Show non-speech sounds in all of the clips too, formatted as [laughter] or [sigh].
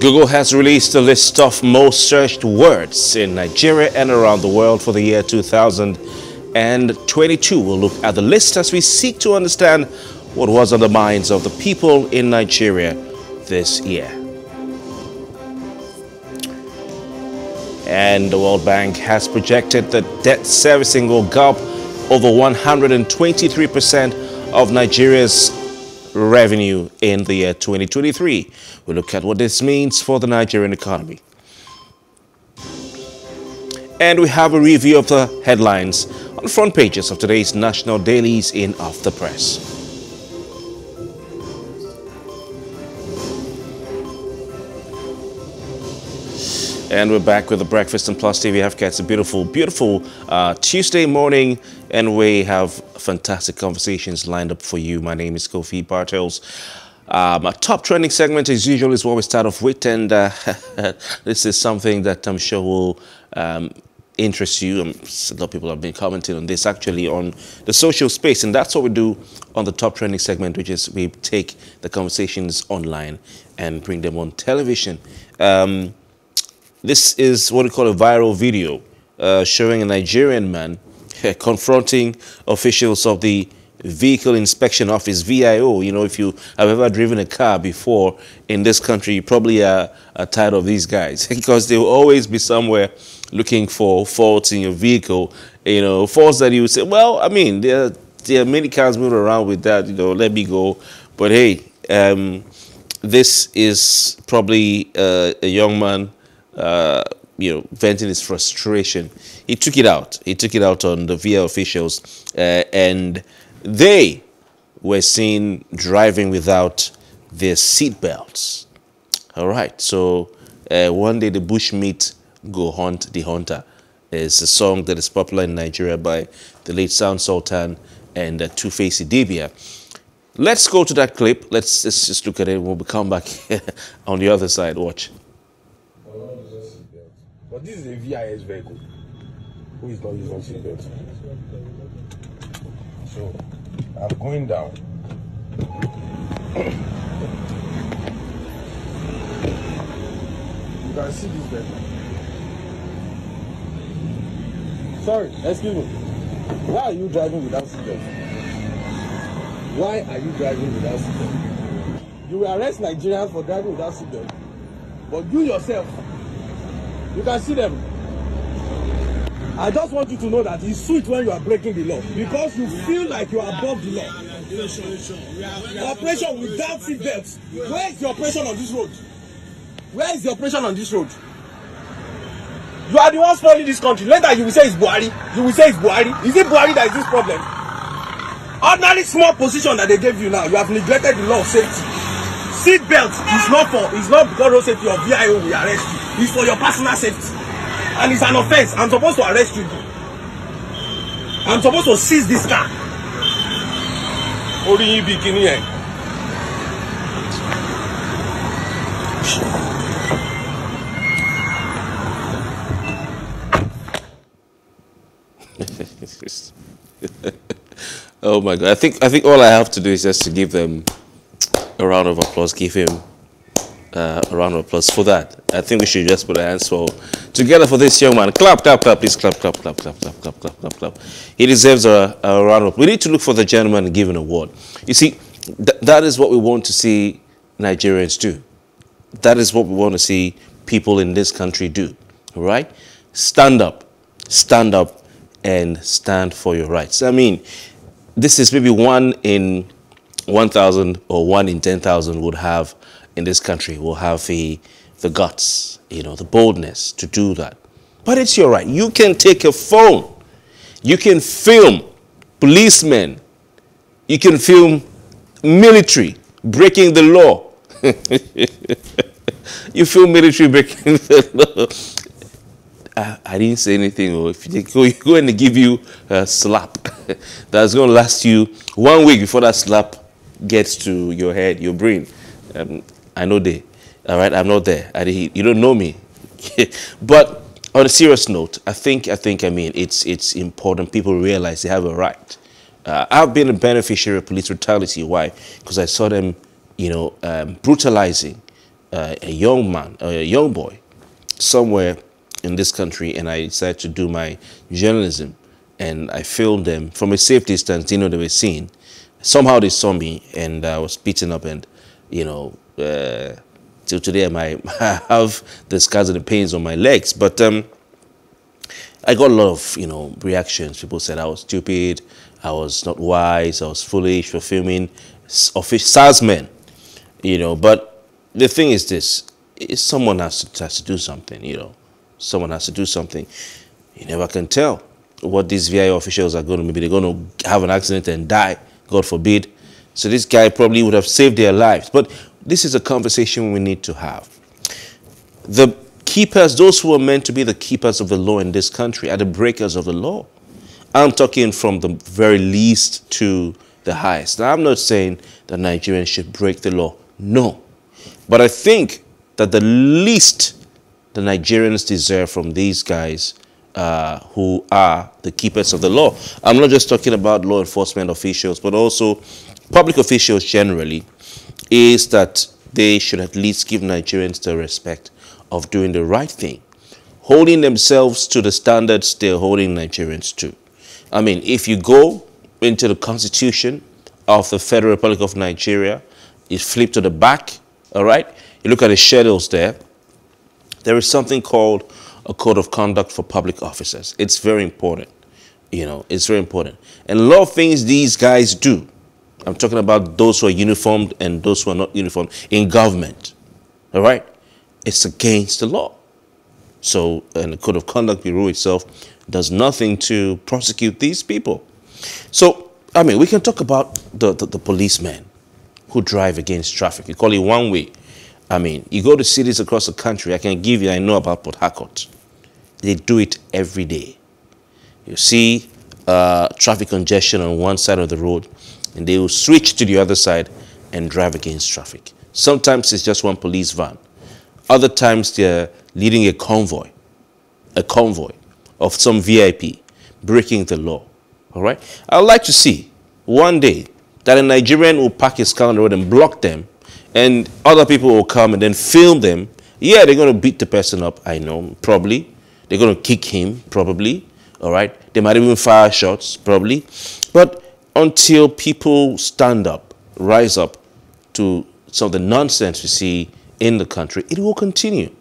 Google has released a list of most searched words in Nigeria and around the world for the year 2022. We'll look at the list as we seek to understand what was on the minds of the people in Nigeria this year. And the World Bank has projected that debt servicing will gulp over 123% of Nigeria's revenue in the year 2023. We look at what this means for the Nigerian economy. And we have a review of the headlines on the front pages of today's national dailies in Off the Press. And we're back with the Breakfast and Plus TV Africa. It's a beautiful, beautiful uh, Tuesday morning, and we have fantastic conversations lined up for you. My name is Kofi Bartels. Um, a top trending segment, as usual, is what we start off with, and uh, [laughs] this is something that I'm sure will um, interest you. Um, a lot of people have been commenting on this actually on the social space, and that's what we do on the top trending segment, which is we take the conversations online and bring them on television. Um, this is what we call a viral video uh, showing a Nigerian man [laughs] confronting officials of the Vehicle Inspection Office, VIO. You know, if you have ever driven a car before in this country, you probably are, are tired of these guys [laughs] because they will always be somewhere looking for faults in your vehicle. You know, faults that you would say, well, I mean, there, there are many cars moving around with that, you know, let me go. But hey, um, this is probably uh, a young man uh, you know, venting his frustration. He took it out. He took it out on the VIO officials, uh, and they were seen driving without their seat belts. All right. So uh, one day the bush bushmeat go hunt the hunter is a song that is popular in Nigeria by the late Sound Sultan and uh, Two-Face Idibia. Let's go to that clip. Let's, let's just look at it. We'll come back [laughs] on the other side. Watch. But this is a VIS vehicle. Who is not using seatbelt? So I'm going down. you can see this vehicle. Sorry, excuse me. Why are you driving without seatbelt? Why are you driving without seatbelt? You will arrest Nigerians for driving without seatbelt. But you yourself You can see them. I just want you to know that it's sweet when you are breaking the law because you feel like you are above the law. Operation without seat belts. Where is the operation on this road? Where is the operation on this road? You are the one spoiling this country. Later you will say it's Buhari. You will say it's Buhari. Is it Buhari that is this problem? Ordinary small position that they gave you now, you have neglected the law of safety. Seat belt is not for, it's not because road safety or VIO will arrest you. It's for your personal safety. And it's an offense. I'm supposed to arrest you. I'm supposed to seize this car. Orí yín bí kíní [laughs] oh my god! I think I think all I have to do is just to give them a round of applause. Give him uh, a round of applause for that. I think we should just put our hands for together for this young man. Clap, clap, clap, please clap, clap, clap, clap, clap, clap, clap, clap, clap. He deserves a, a round of. We need to look for the gentleman and give an award. You see, th that is what we want to see Nigerians do. That is what we want to see people in this country do. All right, stand up, stand up, and stand for your rights. I mean, this is maybe one in 1,000 or one in 10,000 would have in this country will have the, the guts, you know, the boldness to do that. But it's your right. You can take a phone. You can film policemen. You can film military breaking the law. [laughs] you film military breaking [laughs] the law. I, I, didn't say anything. Oh, if you go, [laughs] going to give you a slap that's going to last you one week before that slap gets to your head, your brain. Um, I know they. All right, I'm not there. I, you don't know me. [laughs] but on a serious note, I think I think I mean it's it's important people realize they have a right. Uh, I've been a beneficiary of police brutality. Why? Because I saw them, you know, um, brutalizing uh, a young man, a young boy, somewhere in this country, and I decided to do my journalism, and I filmed them from a safe distance. You know, they were seen. Somehow they saw me, and I was beaten up, and you know, uh, till today I might [laughs] have the scars and the pains on my legs, but. Um, I got a lot of, you know, reactions. People said I was stupid, I was not wise, I was foolish for filming official salesmen, you know. But the thing is this, is someone has to, has to do something, you know. Someone has to do something. You never can tell what these VI officials are going to, maybe they're going to have an accident and die, God forbid. So this guy probably would have saved their lives. But this is a conversation we need to have. The keepers, those who are meant to be the keepers of the law in this country, are the breakers of the law. I'm talking from the very least to the highest. Now, I'm not saying that Nigerians should break the law. No. But I think that the least the Nigerians deserve from these guys uh, who are the keepers of the law. I'm not just talking about law enforcement officials, but also public officials generally, is that they should at least give Nigerians the respect of doing the right thing, holding themselves to the standards they're holding Nigerians to. I mean, if you go into the constitution of the Federal Republic of Nigeria, you flip to the back, all right? You look at the schedules there. There is something called a code of conduct for public officers. It's very important. You know, it's very important. And a lot of things these guys do, I'm talking about those who are uniformed and those who are not uniformed in government, all right? it's against the law. So, and the Code of Conduct Bureau itself does nothing to prosecute these people. So, I mean, we can talk about the, the, the policemen who drive against traffic. You call it one way. I mean, you go to cities across the country, I can give you, I know about Port Harcourt. They do it every day. You see uh, traffic congestion on one side of the road, and they will switch to the other side and drive against traffic. Sometimes it's just one police van. Other times they're leading a convoy, a convoy of some VIP breaking the law. All right? I'd like to see one day that a Nigerian will park his car on the road and block them, and other people will come and then film them. Yeah, they're going to beat the person up, I know, probably. They're going to kick him, probably. All right? They might even fire shots, probably. But until people stand up, rise up to some of the nonsense we see in the country, it will continue.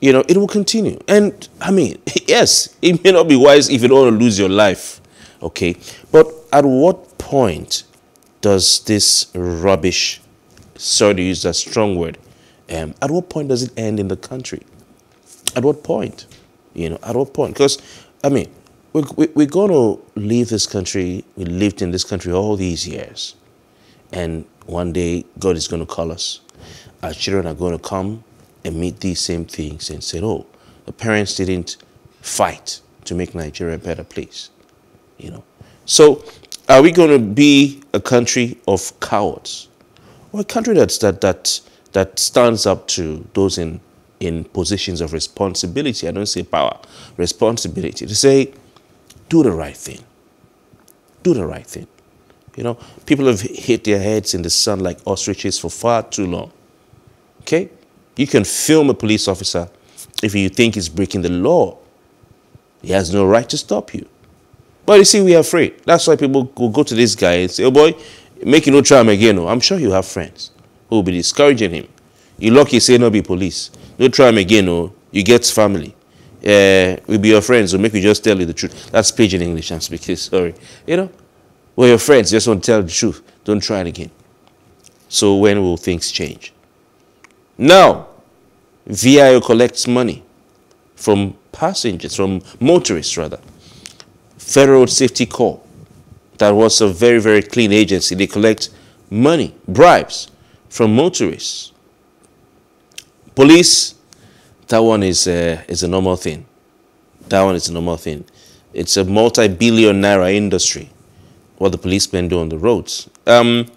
You know, it will continue. And I mean, [laughs] yes, it may not be wise if you don't want to lose your life. Okay. But at what point does this rubbish, sorry to use that strong word, um, at what point does it end in the country? At what point? You know, at what point? Because, I mean, we're, we're going to leave this country. We lived in this country all these years. And one day, God is going to call us our children are going to come and meet these same things and say, oh, the parents didn't fight to make Nigeria a better place. You know. So are we going to be a country of cowards? Or a country that's, that, that, that stands up to those in, in positions of responsibility, I don't say power, responsibility, to say, do the right thing. Do the right thing. You know, people have hit their heads in the sun like ostriches for far too long. Okay? You can film a police officer if you think he's breaking the law. He has no right to stop you. But you see, we are afraid. That's why people will go to this guy and say, oh boy, make you no try him again. No, I'm sure you have friends who will be discouraging him. You lucky say no be police. No try them again. No, you get family. Uh, we be your friends, so make me just tell you the truth. That's pidgin English I'm speaking, [laughs] sorry. You know, we're your friends, just want to tell the truth. Don't try it again. So when will things change? Now, VIO collects money from passengers, from motorists rather. Federal Safety Corps, that was a very, very clean agency. They collect money, bribes from motorists. Police, that one is a, is a normal thing. That one is a normal thing. It's a multi-billion naira industry, what the policemen do on the roads. Um,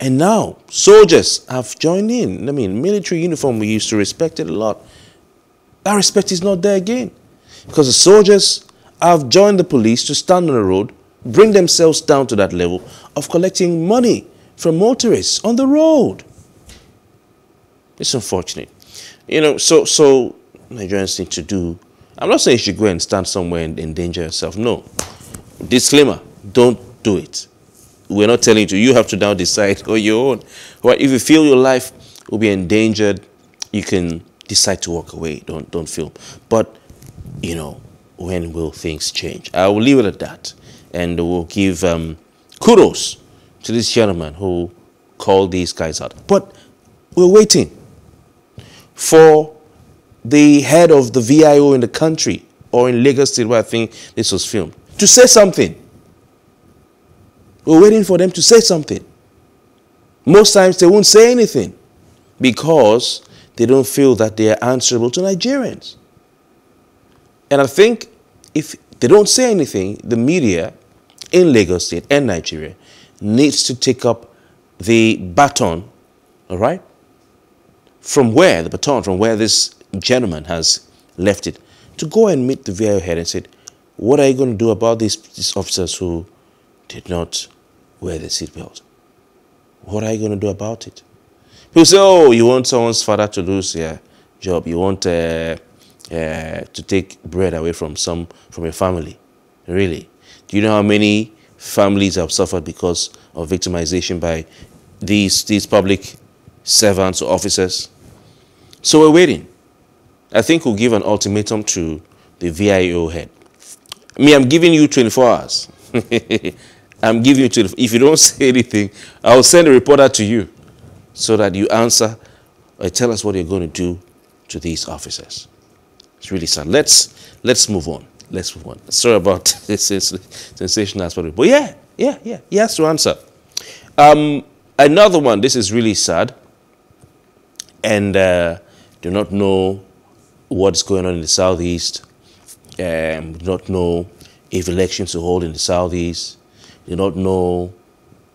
and now soldiers have joined in. I mean, military uniform, we used to respect it a lot. That respect is not there again. Because the soldiers have joined the police to stand on the road, bring themselves down to that level of collecting money from motorists on the road. It's unfortunate. You know, so so Nigerians need to do. I'm not saying you should go and stand somewhere and endanger yourself. No. Disclaimer: Don't do it. We're not telling you to. You have to now decide on your own. Right? If you feel your life will be endangered, you can decide to walk away. Don't don't film. But you know, when will things change? I will leave it at that, and we'll give um, kudos to this gentleman who called these guys out. But we're waiting for the head of the VIO in the country or in Lagos State, where I think this was filmed, to say something. We're waiting for them to say something. Most times they won't say anything because they don't feel that they are answerable to Nigerians. And I think if they don't say anything, the media in Lagos State and Nigeria needs to take up the baton, all right? From where, the baton, from where this gentleman has left it, to go and meet the VIO head and said, what are you going to do about these, these officers who did not wear the seatbelt? What are you going to do about it? People say, oh, you want someone's father to lose their job. You want uh, uh, to take bread away from some from your family. Really? Do you know how many families have suffered because of victimization by these, these public servants or officers? So we're waiting. I think we'll give an ultimatum to the VIO head. Me, I'm giving you 24 hours. [laughs] I'm giving you 24. If you don't [laughs] say anything, I'll send a reporter to you so that you answer or tell us what you're going to do to these officers. It's really sad. Let's let's move on. Let's move on. Sorry about [laughs] this sensational aspect. But yeah, yeah, yeah. He has to answer. Um, another one. This is really sad, and uh, do not know what's going on in the southeast. Um, do not know if elections to hold in the southeast. Do not know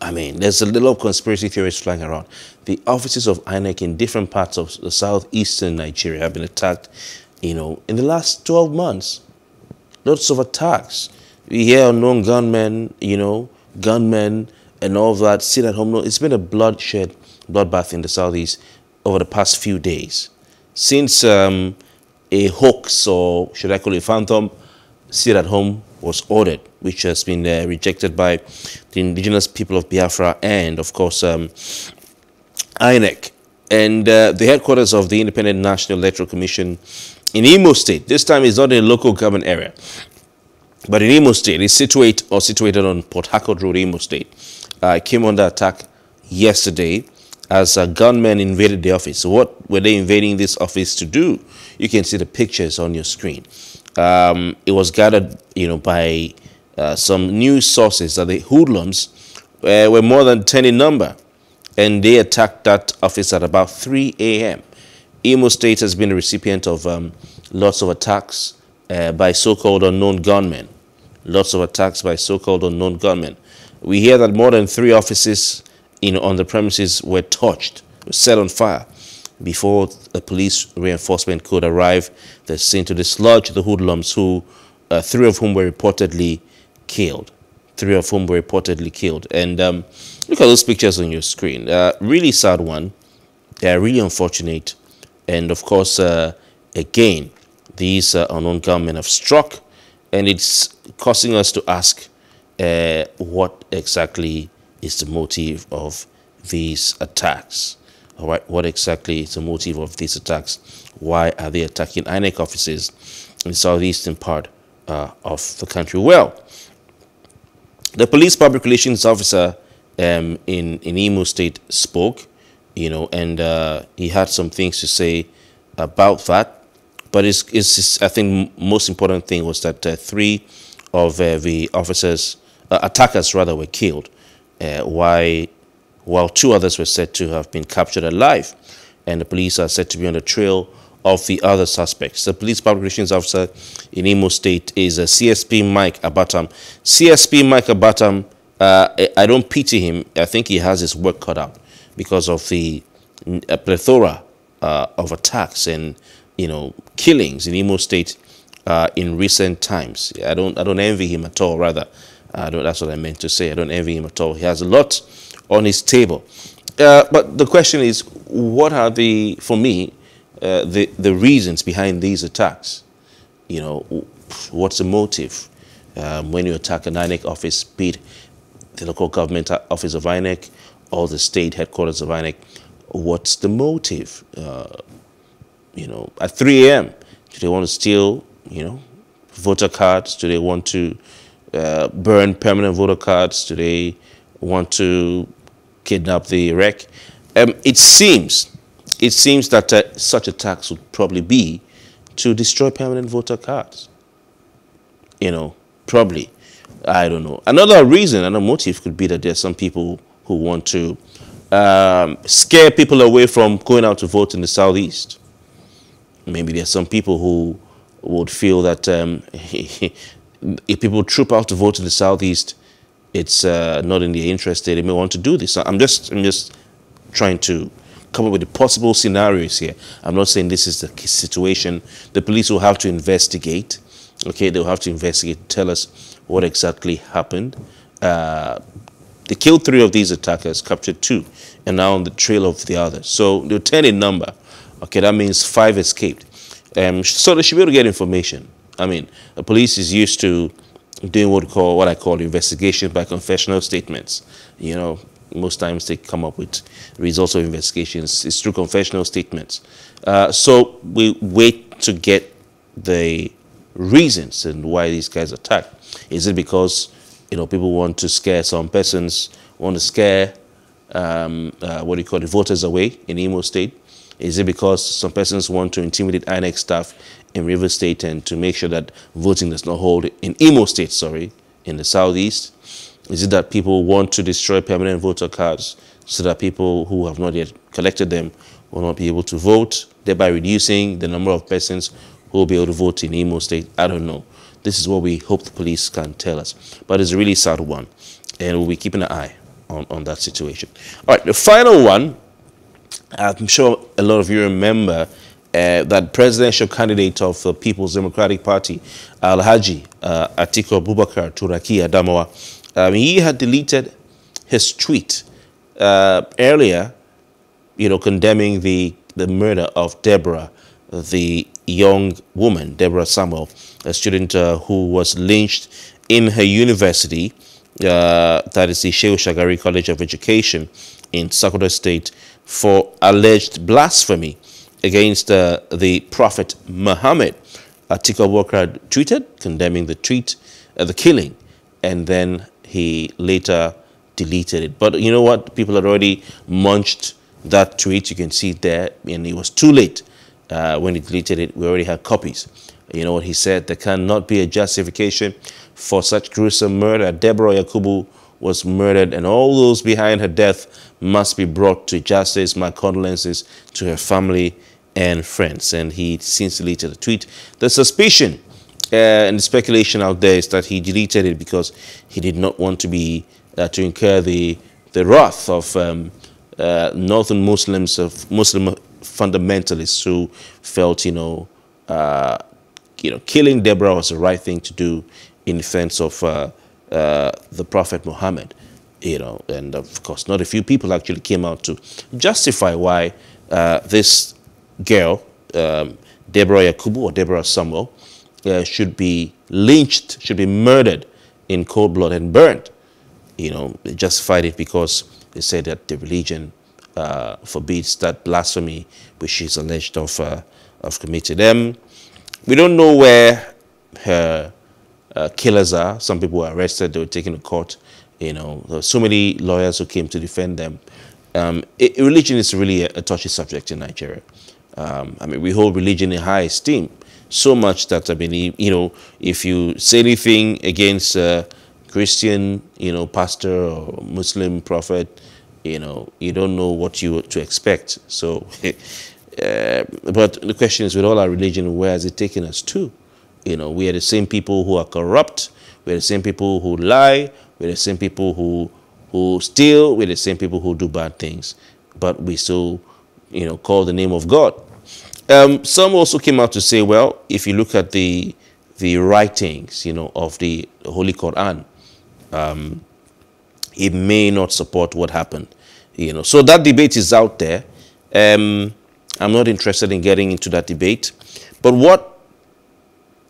I mean, there's a little conspiracy theories flying around. The offices of INEC in different parts of the southeastern Nigeria have been attacked, you know, in the last 12 months. Lots of attacks. We hear unknown gunmen, you know, gunmen and all that sit at home. No, it's been a bloodshed, bloodbath in the southeast over the past few days. Since um, a hoax, or should I call it phantom, sit at home was ordered, which has been uh, rejected by the indigenous people of Biafra and, of course, um, INEC. And uh, the headquarters of the Independent National Electoral Commission in Imo State, this time it's not in a local government area, but in Imo State, it's situate or situated on Port Harcourt Road, Imo State. Uh, came under attack yesterday as a gunmen invaded the office. What were they invading this office to do? You can see the pictures on your screen. Um, it was gathered, you know, by uh, some news sources that the hoodlums uh, were more than 10 in number, and they attacked that office at about 3 a.m. Imo State has been a recipient of um, lots of attacks uh, by so-called unknown gunmen. Lots of attacks by so-called unknown gunmen. We hear that more than three offices on the premises were touched, set on fire before the police reinforcement could arrive the scene to dislodge the hoodlums who, uh, three of whom were reportedly killed. Three of whom were reportedly killed. And um, look at those pictures on your screen. Uh, really sad one. They're really unfortunate. And of course, uh, again, these uh, unknown gunmen have struck and it's causing us to ask uh, what exactly is the motive of these attacks. All right, what exactly is the motive of these attacks? Why are they attacking INEC offices in the southeastern part uh, of the country? Well, the police public relations officer um, in, in Imo State spoke, you know, and uh, he had some things to say about that. But it's, it's, I think most important thing was that uh, three of uh, the officers, uh, attackers rather, were killed. Uh, why while two others were said to have been captured alive, and the police are said to be on the trail of the other suspects. The police public relations officer in Imo State is a CSP Mike Abattam. CSP Mike Abattam, uh, I don't pity him. I think he has his work cut out because of the plethora uh, of attacks and you know killings in Imo State uh, in recent times. I don't I don't envy him at all. Rather, that's what I meant to say. I don't envy him at all. He has a lot on his table. Uh, but the question is, what are the, for me, uh, the, the reasons behind these attacks? You know, what's the motive? Um, when you attack an INEC office, be it the local government office of INEC or the state headquarters of INEC, what's the motive? Uh, you know, at 3 a.m., do they want to steal, you know, voter cards? Do they want to uh, burn permanent voter cards? today, want to kidnap the REC? Um, it seems, it seems that uh, such attacks would probably be to destroy permanent voter cards. You know, probably. I don't know. Another reason, another motive could be that there's some people who want to um, scare people away from going out to vote in the southeast. Maybe there's some people who would feel that um, [laughs] if people troop out to vote in the southeast, it's uh, not in their interest. They may want to do this. I'm just, I'm just trying to come up with the possible scenarios here. I'm not saying this is the situation. The police will have to investigate. Okay, they'll have to investigate, tell us what exactly happened. Uh, they killed three of these attackers, captured two, and now on the trail of the others. So they're 10 in number. Okay, that means five escaped. Um, so they should be able to get information. I mean, the police is used to doing what, call, what I call investigation by confessional statements. You know, most times they come up with results of investigations. It's through confessional statements. Uh, so we wait to get the reasons and why these guys attack. Is it because you know people want to scare some persons, want to scare um, uh, what do you call it, voters away in Imo State? Is it because some persons want to intimidate INEC staff in River State and to make sure that voting does not hold in Imo State, sorry, in the southeast? Is it that people want to destroy permanent voter cards so that people who have not yet collected them will not be able to vote, thereby reducing the number of persons who will be able to vote in Imo State? I don't know. This is what we hope the police can tell us. But it's a really sad one, and we'll be keeping an eye on, on that situation. All right, the final one, I'm sure a lot of you remember uh, that presidential candidate of the People's Democratic Party, Alhaji uh, Atiku Abubakar Turaki Adamawa, um, he had deleted his tweet uh, earlier, you know, condemning the, the murder of Deborah, the young woman, Deborah Samuel, a student uh, who was lynched in her university, uh, that is the Shehu Shagari College of Education in Sokoto State, for alleged blasphemy against uh, the Prophet Muhammad. Atiku Abubakar tweeted condemning the tweet, uh, the killing, and then he later deleted it. But you know what? People had already munched that tweet. You can see it there, and it was too late uh, when he deleted it. We already had copies. You know what he said? There cannot be a justification for such gruesome murder. Deborah Yakubu was murdered, and all those behind her death must be brought to justice. My condolences to her family and friends. And he since deleted the tweet. The suspicion uh, and the speculation out there is that he deleted it because he did not want to be uh, to incur the the wrath of um, uh, northern Muslims of Muslim fundamentalists who felt you know uh, you know killing Deborah was the right thing to do in defense of uh, uh, the Prophet Muhammad. You know, and of course, not a few people actually came out to justify why this girl, um, Deborah Yakubu or Deborah Samuel, uh, should be lynched, should be murdered in cold blood and burned. You know, they justified it because they said that the religion uh, forbids that blasphemy which she's alleged of, uh, of committed. Um, we don't know where her uh, killers are. Some people were arrested, they were taken to court. You know, there were so many lawyers who came to defend them. Um, it, religion is really a, a, touchy subject in Nigeria. Um, I mean, we hold religion in high esteem so much that I mean, you know, if you say anything against a Christian, you know, pastor or Muslim prophet, you know, you don't know what you to expect. So, [laughs] uh, but the question is, with all our religion, where has it taken us to? You know, we are the same people who are corrupt. We're the same people who lie. We're the same people who who steal. We're the same people who do bad things. But we still, you know, call the name of God. Um, some also came out to say, well, if you look at the the writings, you know, of the Holy Quran, um, it may not support what happened, you know. So that debate is out there, Um, I'm not interested in getting into that debate. But what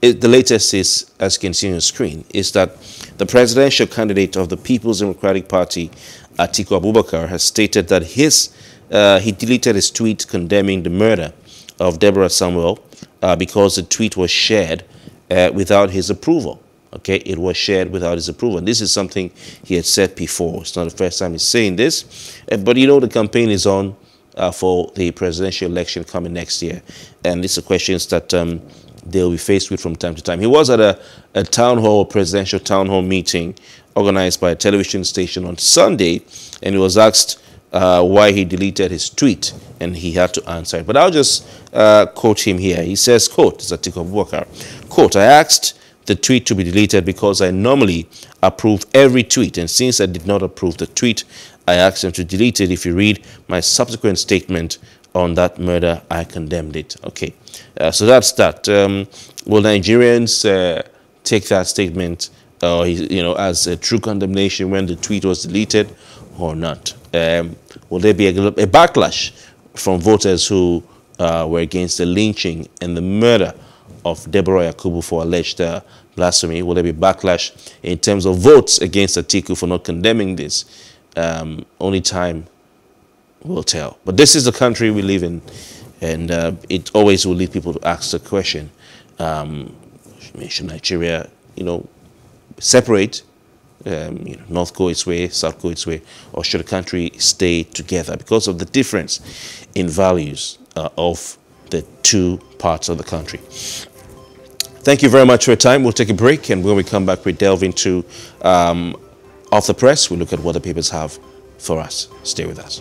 is, the latest is, as you can see on the screen, is that the presidential candidate of the People's Democratic Party, Atiku Abubakar, has stated that his uh, he deleted his tweet condemning the murder of Deborah Samuel uh, because the tweet was shared uh, without his approval. Okay, it was shared without his approval. And this is something he had said before. It's not the first time he's saying this. Uh, but you know, the campaign is on uh, for the presidential election coming next year. And these are questions that um, they'll be faced with from time to time. He was at a, a town hall, presidential town hall meeting organized by a television station on Sunday, and he was asked uh, why he deleted his tweet, and he had to answer it. But I'll just uh, quote him here. He says, quote, Atiku Abubakar, quote, I asked the tweet to be deleted because I normally approve every tweet, and since I did not approve the tweet, I asked him to delete it. If you read my subsequent statement on that murder, I condemned it. Okay, uh, so that's that. Um, will Nigerians uh, take that statement, uh, you know, as a true condemnation when the tweet was deleted, or not? Um, will there be a, a, backlash from voters who uh, were against the lynching and the murder of Deborah Yakubu for alleged uh, blasphemy? Will there be backlash in terms of votes against Atiku for not condemning this? Um, only time will tell. But this is the country we live in, and uh, it always will lead people to ask the question, um, should Nigeria, you know, separate, um, you know, North go its way, South go its way, or should the country stay together because of the difference in values uh, of the two parts of the country. Thank you very much for your time. We'll take a break, and when we come back, we delve into um, off the press. We look at what the papers have for us. Stay with us.